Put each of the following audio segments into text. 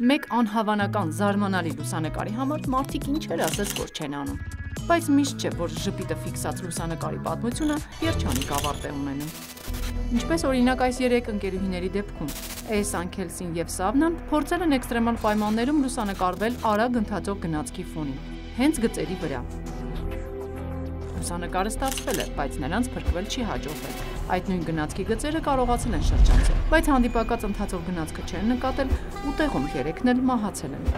Մեկ անհավանական զարմանալի լուսանկարի համար մարդիկ ինչեր ասես որ չեն անում։ Բայց միշտ չէ, որ ժպիտը ֆիքսած լուսանկարի պատմությունը երջանիկ ավարտ է ունենում։ Ինչպես օրինակ այս երեք ընկերուհիների դեպքում։ Էսան Քելսին եւ Սավնան փորձել են էքստրեմալ պայմաններում լուսանկարվել արագ ընթացող գնացքի ֆոնին, հենց գծերի վրա։ Լուսանկարը ստացվել է, բայց նրանց փրկվել չի հաջողվել։ Այդ նույն գնացքի գծերը կարողացել են շրջանցել, բայց հանդիպակաց ընթացող գնացքը չեն նկատել ու տեղում երեքն էլ մահացել են։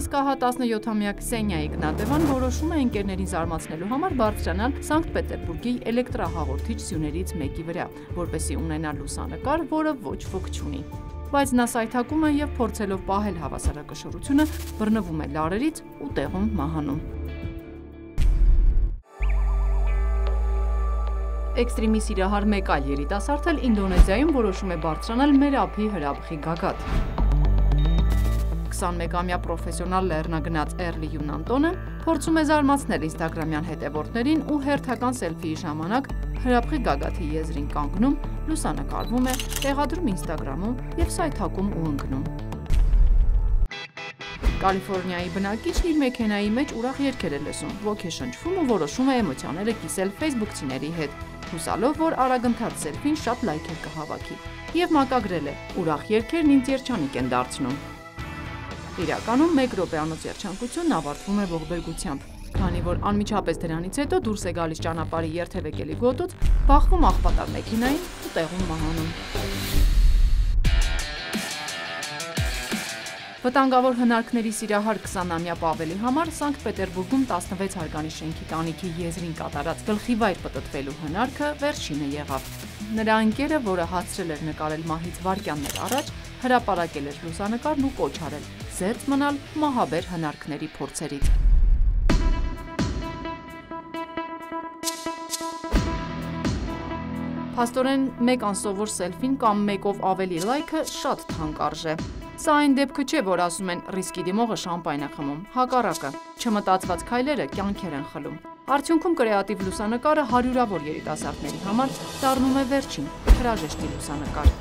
Իսկ ահա 17-ամյա Քսենիա Իգնատևան որոշում է ընկերներին զարմացնելու համար բարձրանալ Սանկտ Պետերբուրգի էլեկտրահաղորդիչ սյուներից մեկի վրա, որպեսի ունենա լուսանկար, որը ոչ ոք չունի բայց նա սայթակում է եւ փորձելով պահել հավասարակշռությունը, բռնվում է լարերից ու տեղում մահանում։ Էքստրեմի սիրահար մեկ այլ երիտասարդ էլ Ինդոնեզիայում որոշում է բարձրանալ մեր ափի հրաբխի գագաթ։ 21-ամյա պրոֆեսիոնալ լեռնագնաց Էրլի Յունանտոնը փորձում է զարմացնել Instagram-յան հետևորդներին ու հերթական սելֆիի ժամանակ հրաբխի գագաթի եզրին կանգնում, լուսանկարվում է, տեղադրում Instagram-ում եւ սայթակում ու ընկնում։ Կալիֆոռնիայի բնակիչն իր մեքենայի մեջ ուրախ երգեր է լսում, ոգեշնչվում ու որոշում է էմոցիաները կիսել Facebook-ցիների հետ, հուսալով, որ արագընթաց սելֆին շատ լայքեր կհավաքի։ Եվ մակագրել է. ուրախ երգերն ինձ երջանիկ են դարձնում։ Իրականում 1 րոպեանոց երջանկությունն ավարտվում է ողբերգությամբ քանի որ անմիջապես դրանից հետո դուրս է գալիս ճանապարհի երթևեկելի գոտուց, բախվում աղբատար մեքենային ու տեղում մահանում։ Վտանգավոր հնարքների սիրահար 20-ամյա Պավելի համար Սանկտ Պետերբուրգում 16 հարգանի շենքի տանիքի եզրին կատարած գլխի վայր պտտվելու հնարքը վերջինը եղավ։ Նրա ընկերը, որը հասցրել էր նկարել մահից վարքյաններ առաջ, հրապարակել էր լուսանկարն ու կոչ արել զերծ մնալ մահաբեր հնարքների փորձերից։ Փաստորեն մեկ անսովոր սելֆին կամ մեկով ավելի լայքը շատ թանկ արժե։ Սա այն դեպքը չէ, որ ասում են ռիսկի դիմողը շամպայն է խմում։ Հակառակը, չմտածված քայլերը կյանքեր են խլում։ Արդյունքում կրեատիվ լուսանկարը հարյուրավոր երիտասարդների համար դառնում է վերջին հրաժեշտի լուսանկար։